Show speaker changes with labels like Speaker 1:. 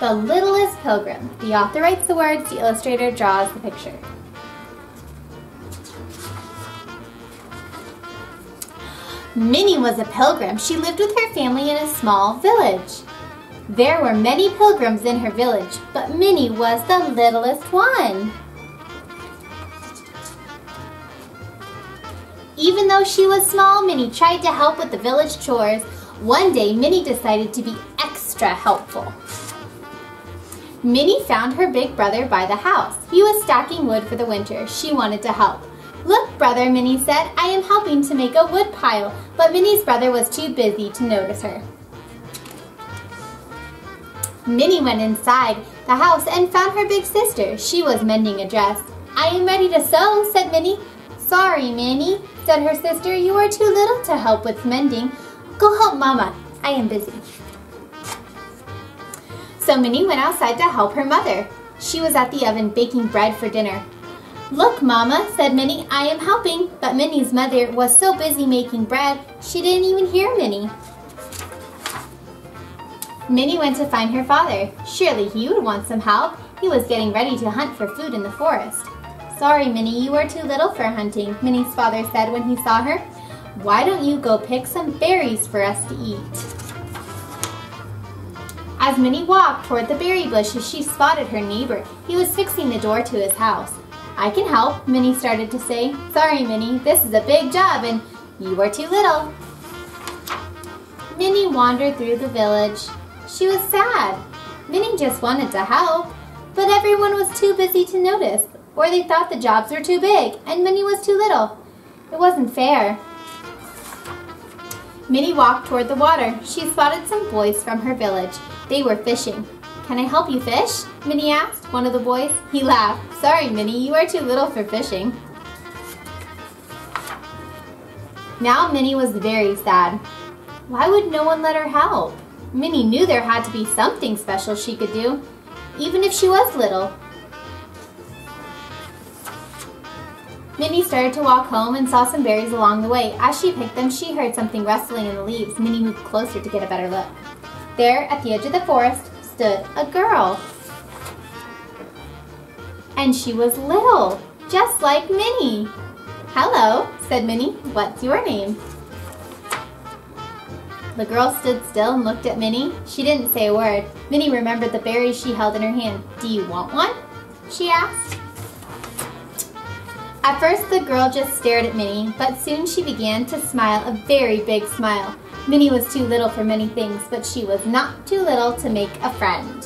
Speaker 1: The Littlest Pilgrim. The author writes the words, the illustrator draws the picture. Minnie was a pilgrim. She lived with her family in a small village. There were many pilgrims in her village, but Minnie was the littlest one. Even though she was small, Minnie tried to help with the village chores. One day, Minnie decided to be extra helpful. Minnie found her big brother by the house. He was stacking wood for the winter. She wanted to help. Look, brother, Minnie said, I am helping to make a wood pile, but Minnie's brother was too busy to notice her. Minnie went inside the house and found her big sister. She was mending a dress. I am ready to sew, said Minnie. Sorry, Minnie, said her sister. You are too little to help with mending. Go help Mama. I am busy. So Minnie went outside to help her mother. She was at the oven baking bread for dinner. Look, Mama, said Minnie, I am helping. But Minnie's mother was so busy making bread, she didn't even hear Minnie. Minnie went to find her father. Surely he would want some help. He was getting ready to hunt for food in the forest. Sorry, Minnie, you are too little for hunting, Minnie's father said when he saw her. Why don't you go pick some berries for us to eat? As Minnie walked toward the berry bushes, she spotted her neighbor. He was fixing the door to his house. I can help, Minnie started to say. Sorry, Minnie, this is a big job and you are too little. Minnie wandered through the village. She was sad. Minnie just wanted to help, but everyone was too busy to notice, or they thought the jobs were too big and Minnie was too little. It wasn't fair. Minnie walked toward the water. She spotted some boys from her village. They were fishing. Can I help you fish? Minnie asked one of the boys. He laughed. Sorry, Minnie, you are too little for fishing. Now Minnie was very sad. Why would no one let her help? Minnie knew there had to be something special she could do, even if she was little. Minnie started to walk home and saw some berries along the way. As she picked them, she heard something rustling in the leaves. Minnie moved closer to get a better look. There, at the edge of the forest, stood a girl. And she was little, just like Minnie. Hello, said Minnie. What's your name? The girl stood still and looked at Minnie. She didn't say a word. Minnie remembered the berries she held in her hand. Do you want one? She asked. At first, the girl just stared at Minnie, but soon she began to smile a very big smile. Minnie was too little for many things, but she was not too little to make a friend.